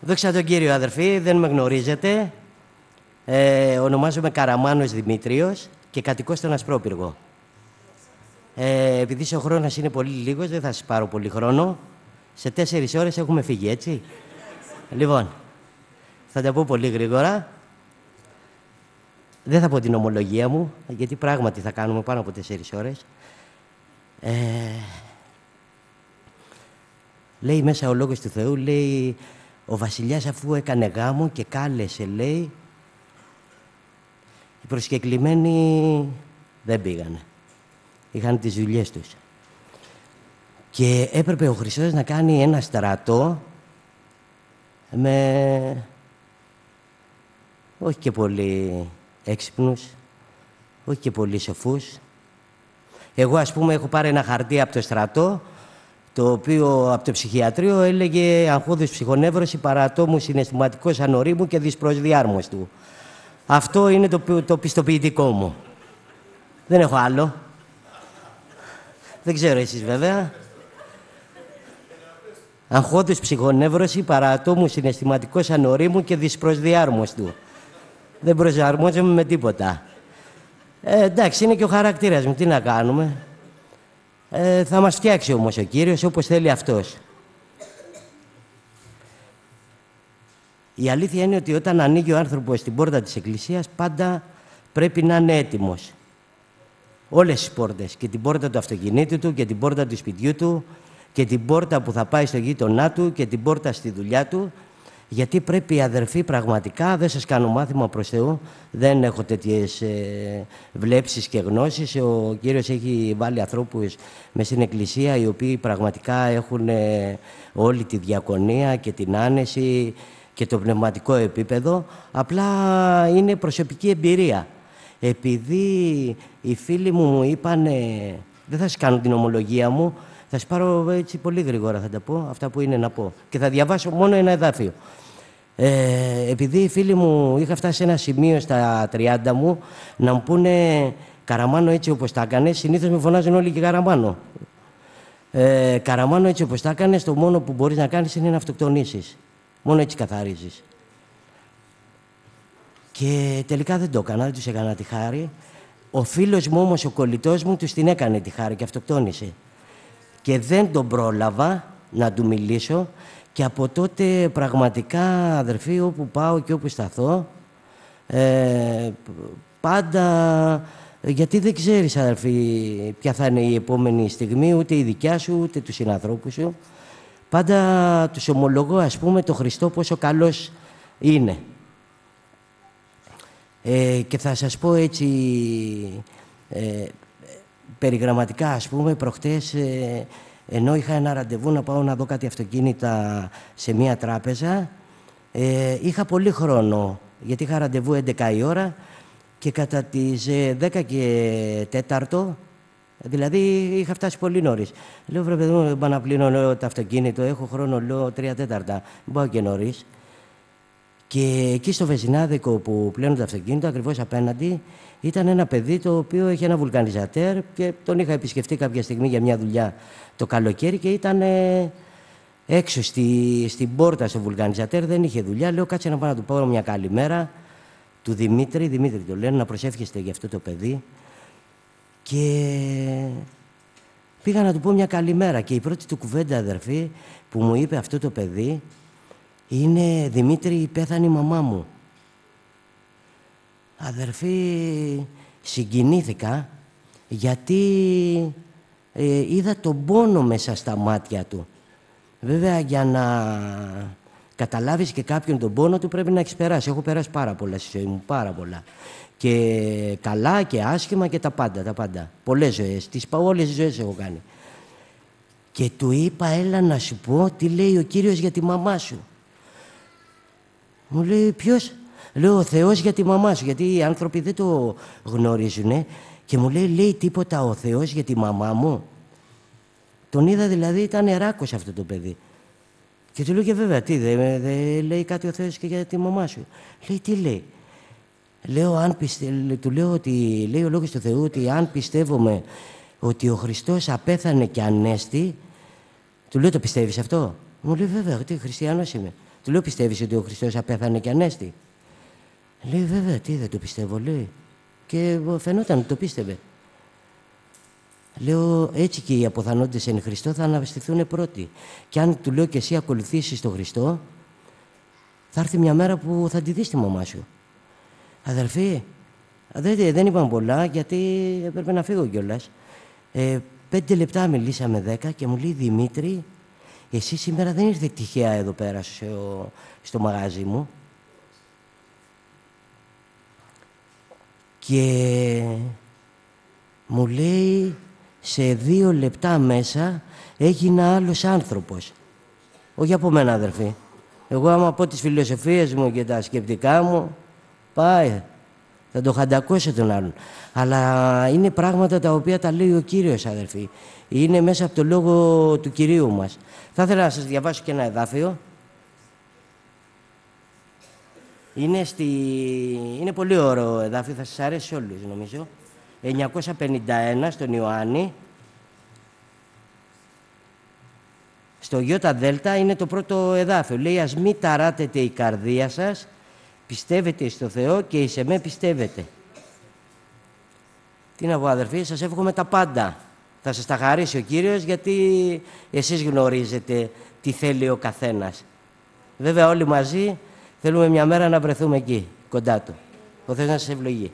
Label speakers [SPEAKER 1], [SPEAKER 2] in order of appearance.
[SPEAKER 1] Δόξα τον Κύριο, αδερφοί, δεν με γνωρίζετε. Ε, ονομάζομαι Καραμάνος Δημήτριος και κατοικώ στον Ασπρόπυργο. Ε, επειδή ο χρόνος είναι πολύ λίγος, δεν θα σας πάρω πολύ χρόνο. Σε τέσσερις ώρες έχουμε φύγει, έτσι. Λοιπόν, θα τα πω πολύ γρήγορα. Δεν θα πω την ομολογία μου, γιατί πράγματι θα κάνουμε πάνω από τέσσερις ώρες. Ε, λέει μέσα ο Λόγος του Θεού, λέει ο βασιλιάς αφού έκανε γάμο και κάλεσε, λέει, οι προσκεκλημένοι δεν πήγανε. Είχαν τις δουλειές τους. Και έπρεπε ο Χριστός να κάνει ένα στρατό με όχι και πολύ έξυπνους, όχι και πολύ σοφούς. Εγώ, ας πούμε, έχω πάρει ένα χαρτί από το στρατό το οποίο από το ψυχιατρίο έλεγε αγχώδης ψυχονεύρωση, παρατόμου συναισθηματικός ανορίμου και δυσπροσδιάρμος του. Αυτό είναι το, το πιστοποιητικό μου. Δεν έχω άλλο. Δεν ξέρω εσείς βέβαια. Αγχώδης ψυχονεύρωση, παρατόμου συναισθηματικός ανορίμου και δυσπροσδιάρμος του. Δεν προσαρμόζομαι με τίποτα. Ε, εντάξει, είναι και ο χαρακτήρας μου. Τι να κάνουμε. Ε, θα μας φτιάξει όμως ο Κύριος όπως θέλει Αυτός. Η αλήθεια είναι ότι όταν ανοίγει ο άνθρωπος την πόρτα της Εκκλησίας πάντα πρέπει να είναι έτοιμος. Όλες τις πόρτες. Και την πόρτα του αυτοκινήτου του και την πόρτα του σπιτιού του και την πόρτα που θα πάει στο γείτονά του και την πόρτα στη δουλειά του γιατί πρέπει οι αδερφοί πραγματικά, δεν σας κάνω μάθημα προς Θεού, δεν έχω τέτοιες ε, βλέψεις και γνώσεις. Ο Κύριος έχει βάλει ανθρώπους μες στην Εκκλησία οι οποίοι πραγματικά έχουν ε, όλη τη διακονία και την άνεση και το πνευματικό επίπεδο. Απλά είναι προσωπική εμπειρία. Επειδή οι φίλοι μου μου είπαν, δεν θα σας κάνω την ομολογία μου, θα σας πάρω έτσι πολύ γρήγορα θα τα πω, αυτά που είναι να πω. Και θα διαβάσω μόνο ένα εδάφιο. Ε, επειδή οι φίλοι μου είχα φτάσει σε ένα σημείο στα 30 μου να μου πούνε Καραμάνο έτσι όπως τα έκανες, συνήθως με φωνάζουν όλοι και Καραμάνο. Ε, καραμάνο έτσι όπως τα έκανες, το μόνο που μπορείς να κάνεις είναι να αυτοκτονήσεις. Μόνο έτσι καθαρίζεις. Και τελικά δεν το έκανα, δεν τους έκανα τη χάρη. Ο φίλος μου όμως, ο κολλητός μου, τους την έκανε τη χάρη και αυτοκτόνησε. Και δεν τον πρόλαβα να του μιλήσω και από τότε πραγματικά αδερφοί όπου πάω και όπου σταθώ ε, πάντα γιατί δεν ξέρεις αδερφοί ποια θα είναι η επόμενη στιγμή ούτε η δικιά σου ούτε τους συνανθρώπους σου. Πάντα τους ομολογώ ας πούμε το Χριστό πόσο καλός είναι. Ε, και θα σας πω έτσι ε, περιγραμματικά ας πούμε προχτές ε, ενώ είχα ένα ραντεβού να πάω να δω κάτι αυτοκίνητα σε μία τράπεζα, ε, είχα πολύ χρόνο, γιατί είχα ραντεβού 11 η ώρα και κατά τις 10 ε, και 4, δηλαδή είχα φτάσει πολύ νωρίς. Λέω, βρε παιδί μου, δεν πάω να πλύνω λέω, το αυτοκίνητο, έχω χρόνο, λέω, 3 τέταρτα, δεν πάω και νωρίς. Και εκεί στο Βεζινάδικο που πλένω το αυτοκίνητο, ακριβώς απέναντι, ήταν ένα παιδί το οποίο είχε ένα βουλκανιζατέρ και τον είχα επισκεφτεί κάποια στιγμή για μια δουλειά το καλοκαίρι και ήταν ε, έξω στη, στην πόρτα στο βουλκανιζατέρ, δεν είχε δουλειά. Λέω κάτσε να πάω να του πω μια καλημέρα του Δημήτρη, Δημήτρη το λένε, να προσεύχεστε για αυτό το παιδί. Και πήγα να του πω μια καλημέρα και η πρώτη του κουβέντα αδερφή που μου είπε αυτό το παιδί είναι «Δημήτρη, η πέθανε μαμά μου». Αδερφή, συγκινήθηκα γιατί ε, είδα τον πόνο μέσα στα μάτια του. Βέβαια, για να καταλάβεις και κάποιον τον πόνο του πρέπει να έχεις περάσει. Έχω περάσει πάρα πολλά στη ζωή μου, πάρα πολλά. Και καλά και άσχημα και τα πάντα, τα πάντα. Πολλές ζωές, τις όλες τις ζωές έχω κάνει. Και του είπα, έλα να σου πω τι λέει ο Κύριος για τη μαμά σου. Μου λέει, ποιος; Λέω, ο Θεός για τη μαμά σου, γιατί οι άνθρωποι δεν το γνωρίζουν. Και μου λέει, λέει τίποτα ο Θεός για τη μαμά μου. Τον είδα δηλαδή, ήταν νεράκος αυτό το παιδί. Και του λέω και βέβαια, τι, δεν δε λέει κάτι ο Θεός και για τη μαμά σου. Λέει, τι λέει; Λέω, αν πιστε... Του λέω ότι, λέει ο Λόγος του Θεού, ότι αν πιστεύουμε ότι ο Χριστός απέθανε και ανέστη, του λέω, το πιστεύεις αυτό; Μου λέει, βέβαια, ότι χριστιανός είμαι. Του λέω, πιστεύεις ότι ο Χριστός απέθανε και ανέστη; Λέει, βέβαια, τι δεν το πιστεύω, λέει. Και φαινόταν ότι το πίστευε. Λέω, έτσι και οι αποθανόντες εν Χριστώ θα αναβεστηθούν πρώτοι. Και αν του λέω και εσύ ακολουθήσεις τον Χριστό, θα έρθει μια μέρα που θα τη δεις τη μαμά σου. Αδερφοί, δεν, δεν είπαν πολλά γιατί έπρεπε να φύγω κιόλας. Ε, πέντε λεπτά μιλήσαμε δέκα και μου λέει Δημήτρη, εσύ σήμερα δεν ήρθε τυχαία εδώ πέρα στο, στο μαγάζι μου. Και μου λέει σε δύο λεπτά μέσα έγινα άλλος άνθρωπος. Όχι από μένα αδερφή. Εγώ άμα πω τις φιλοσοφίες μου και τα σκεπτικά μου, πάει. Θα το χαντακώσει τον άλλον. Αλλά είναι πράγματα τα οποία τα λέει ο Κύριος, αδερφοί. Είναι μέσα από το λόγο του Κυρίου μας. Θα ήθελα να σας διαβάσω και ένα εδάφιο. Είναι, στη... είναι πολύ ωραίο εδάφιο, θα σας αρέσει όλους νομίζω. 951 στον Ιωάννη. Στο Ιώτα Δέλτα είναι το πρώτο εδάφιο. Λέει ας μη ταράτετε η καρδία σας, πιστεύετε στο Θεό και εις εμέ πιστεύετε. Τι να πω αδερφοί, σας εύχομαι τα πάντα. Θα σας τα χαρίσει ο Κύριος γιατί εσείς γνωρίζετε τι θέλει ο καθένας. Βέβαια όλοι μαζί θέλουμε μια μέρα να βρεθούμε εκεί, κοντά Του. Ο Θεός να σας ευλογεί.